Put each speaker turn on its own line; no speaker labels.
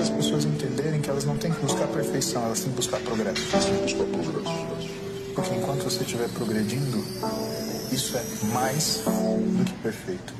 fazer as pessoas entenderem que elas não têm que buscar perfeição, elas têm que buscar progresso.
Elas têm que Buscar progresso.
Porque enquanto você estiver progredindo, isso é mais do que perfeito.